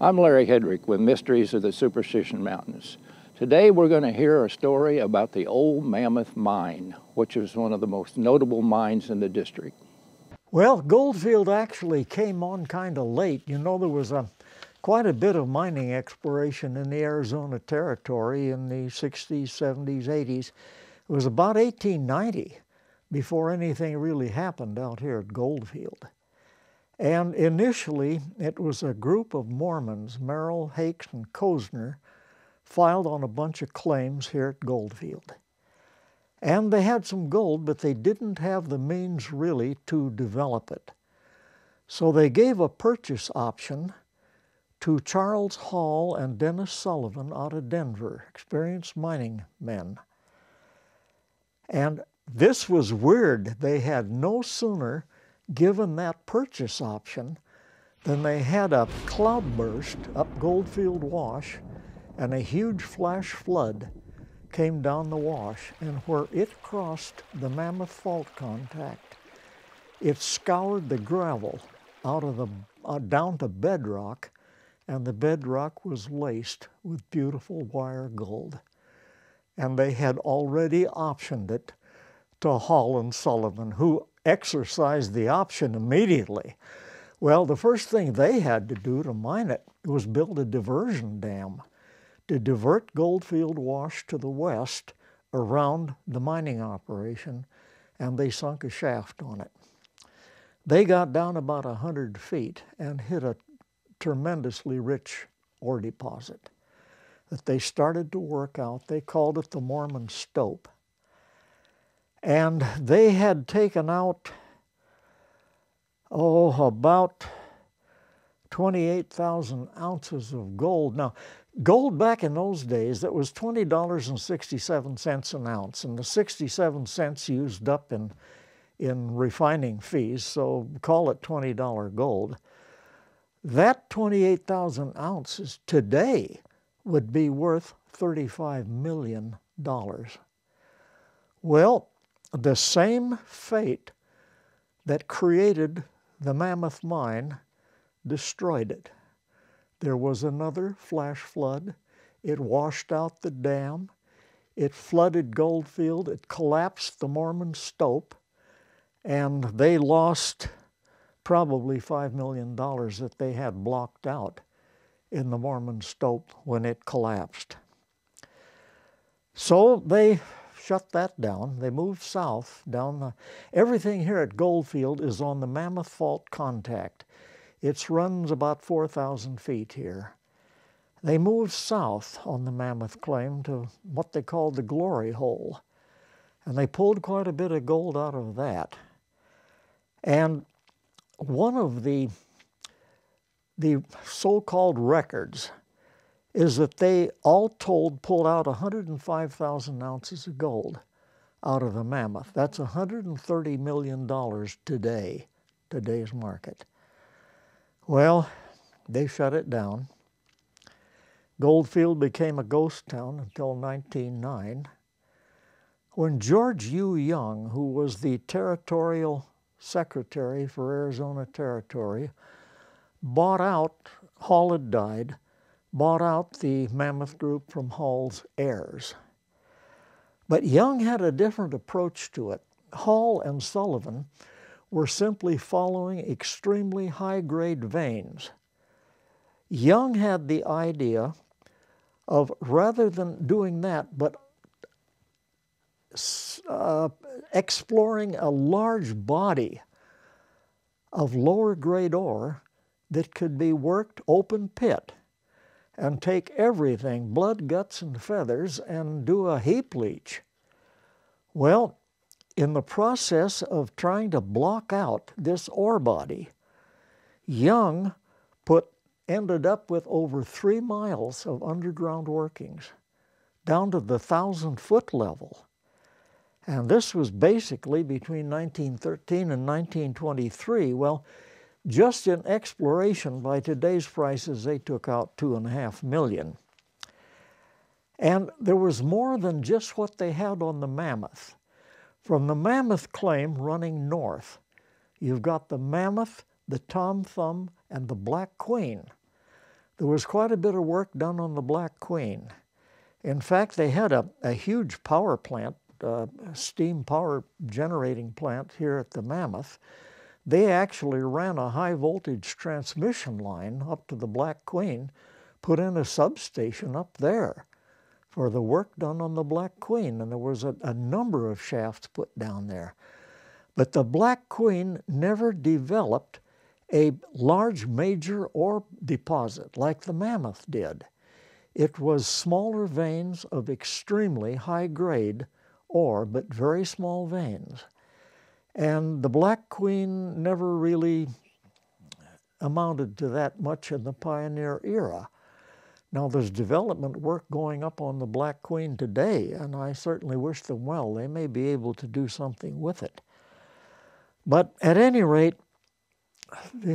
I'm Larry Hedrick with Mysteries of the Superstition Mountains. Today we're going to hear a story about the Old Mammoth Mine, which is one of the most notable mines in the district. Well, Goldfield actually came on kind of late. You know, there was a quite a bit of mining exploration in the Arizona Territory in the 60s, 70s, 80s. It was about 1890 before anything really happened out here at Goldfield. And initially, it was a group of Mormons, Merrill, Hakes, and Kozner, filed on a bunch of claims here at Goldfield. And they had some gold, but they didn't have the means really to develop it. So they gave a purchase option to Charles Hall and Dennis Sullivan out of Denver, experienced mining men. And this was weird. They had no sooner given that purchase option, then they had a cloudburst up Goldfield Wash and a huge flash flood came down the wash. And where it crossed the Mammoth Fault contact, it scoured the gravel out of the uh, down to bedrock, and the bedrock was laced with beautiful wire gold. And they had already optioned it to Hall and Sullivan, who exercised the option immediately. Well, the first thing they had to do to mine it was build a diversion dam to divert Goldfield Wash to the west around the mining operation, and they sunk a shaft on it. They got down about 100 feet and hit a tremendously rich ore deposit that they started to work out. They called it the Mormon Stope. And they had taken out, oh, about 28,000 ounces of gold. Now, gold back in those days, that was $20.67 an ounce, and the 67 cents used up in, in refining fees, so call it $20 gold. That 28,000 ounces today would be worth $35 million. Well, the same fate that created the Mammoth Mine destroyed it. There was another flash flood. It washed out the dam. It flooded Goldfield. It collapsed the Mormon Stope. And they lost probably $5 million that they had blocked out in the Mormon Stope when it collapsed. So they shut that down. They moved south down the, everything here at Goldfield is on the Mammoth Fault contact. It runs about 4,000 feet here. They moved south on the Mammoth claim to what they called the Glory Hole, and they pulled quite a bit of gold out of that. And one of the the so-called records is that they all told pulled out 105,000 ounces of gold out of the mammoth. That's $130 million today, today's market. Well, they shut it down. Goldfield became a ghost town until 1909, when George U. Young, who was the territorial secretary for Arizona Territory, bought out, Hall had died, bought out the Mammoth Group from Hall's heirs. But Young had a different approach to it. Hall and Sullivan were simply following extremely high grade veins. Young had the idea of rather than doing that, but uh, exploring a large body of lower grade ore that could be worked open pit and take everything, blood, guts, and feathers, and do a heap leach. Well, in the process of trying to block out this ore body, Young put ended up with over three miles of underground workings down to the thousand foot level. And this was basically between 1913 and 1923. Well, just in exploration, by today's prices, they took out two and a half million. And there was more than just what they had on the Mammoth. From the Mammoth claim running north, you've got the Mammoth, the Tom Thumb, and the Black Queen. there was quite a bit of work done on the Black Queen. In fact, they had a, a huge power plant, uh, steam power generating plant here at the Mammoth. They actually ran a high voltage transmission line up to the Black Queen, put in a substation up there for the work done on the Black Queen, and there was a, a number of shafts put down there. But the Black Queen never developed a large major ore deposit like the Mammoth did. It was smaller veins of extremely high grade ore, but very small veins. And the Black Queen never really amounted to that much in the pioneer era. Now, there's development work going up on the Black Queen today, and I certainly wish them well. They may be able to do something with it. But at any rate,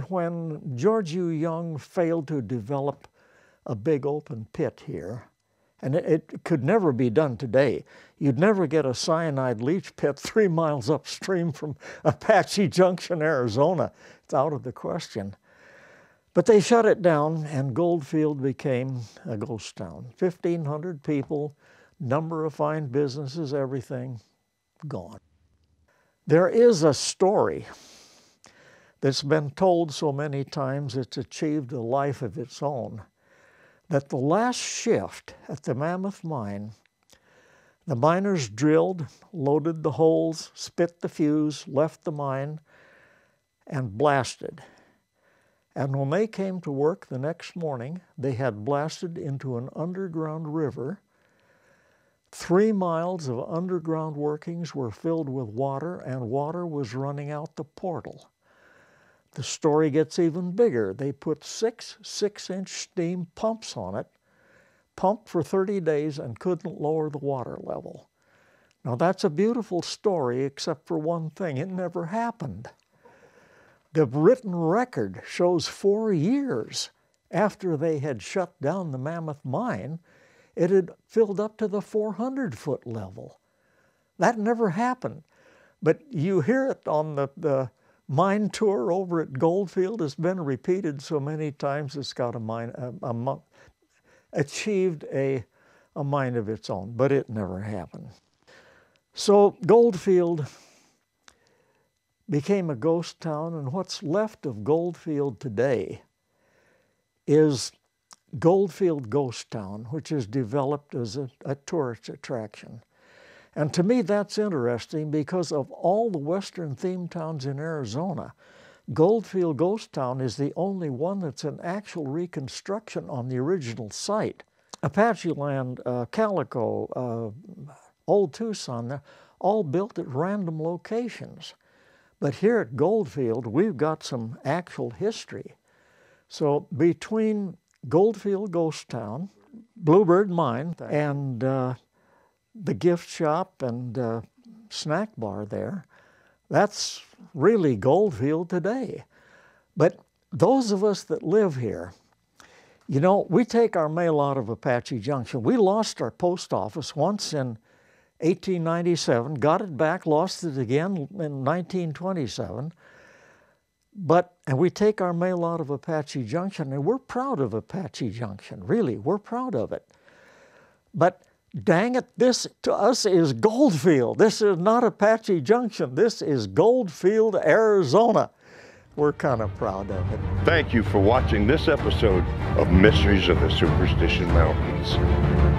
when George U. Young failed to develop a big open pit here, and it, could never be done today. You'd never get a cyanide leach pit three miles upstream from Apache Junction, Arizona. It's out of the question. But they shut it down, and Goldfield became a ghost town. 1,500 people, number of fine businesses, everything gone. There is a story that's been told so many times it's achieved a life of its own that the last shift at the Mammoth Mine, the miners drilled, loaded the holes, spit the fuse, left the mine, and blasted. And when they came to work the next morning, they had blasted into an underground river. Three miles of underground workings were filled with water, and water was running out the portal. The story gets even bigger. They put six six inch steam pumps on it, pumped for 30 days, and couldn't lower the water level. Now, that's a beautiful story, except for one thing it never happened. The written record shows four years after they had shut down the Mammoth Mine, it had filled up to the 400 foot level. That never happened. But you hear it on the, the mine tour over at Goldfield has been repeated so many times it's got a mine, a, a, achieved a, a mind of its own, but it never happened. So Goldfield became a ghost town, and what's left of Goldfield today is Goldfield Ghost Town, which is developed as a, a tourist attraction. And to me, that's interesting because of all the Western theme towns in Arizona, Goldfield Ghost Town is the only one that's an actual reconstruction on the original site. Apache Land, uh, Calico, uh, Old Tucson, they're all built at random locations. But here at Goldfield, we've got some actual history. So between Goldfield Ghost Town, Bluebird Mine, and uh, the gift shop and uh, snack bar there, that's really Goldfield today. But those of us that live here, you know, we take our mail out of Apache Junction. We lost our post office once in 1897, got it back, lost it again in 1927. But, and we take our mail out of Apache Junction, and we're proud of Apache Junction, really, we're proud of it. But dang it, this to us is Goldfield. This is not Apache Junction. This is Goldfield, Arizona. We're kind of proud of it. Thank you for watching this episode of Mysteries of the Superstition Mountains.